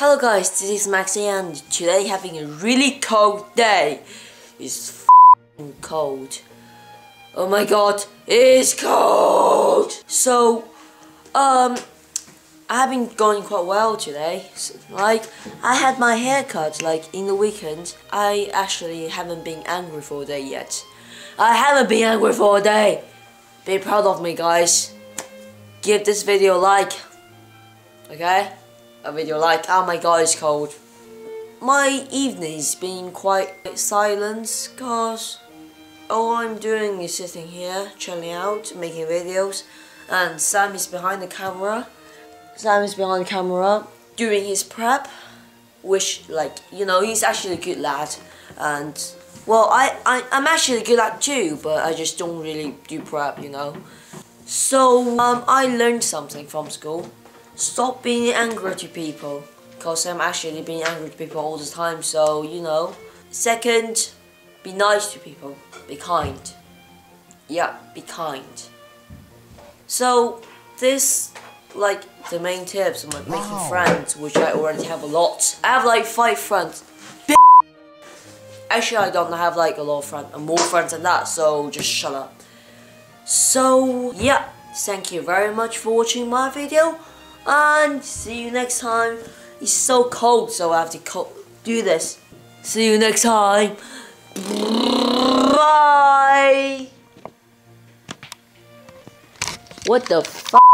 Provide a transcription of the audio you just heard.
Hello guys, this is Maxi and today having a really cold day. It's cold. Oh my god, it's cold! So, um, I have been going quite well today. So, like, I had my hair cut, like, in the weekend. I actually haven't been angry for a day yet. I haven't been angry for a day! Be proud of me, guys. Give this video a like. Okay? A video like, oh my god, it's cold. My evening's been quite silent because all I'm doing is sitting here, chilling out, making videos, and Sam is behind the camera. Sam is behind the camera doing his prep, which, like, you know, he's actually a good lad, and well, I, I, I'm actually a good lad too, but I just don't really do prep, you know. So, um, I learned something from school. Stop being angry to people. Because I'm um, actually being angry to people all the time, so, you know. Second, be nice to people. Be kind. Yeah, be kind. So, this, like, the main tips of my making wow. friends, which I already have a lot. I have like five friends. Actually, I don't have like a lot of friends, and more friends than that, so just shut up. So, yeah, thank you very much for watching my video and see you next time. It's so cold, so I have to do this. See you next time. Bye. What the fuck?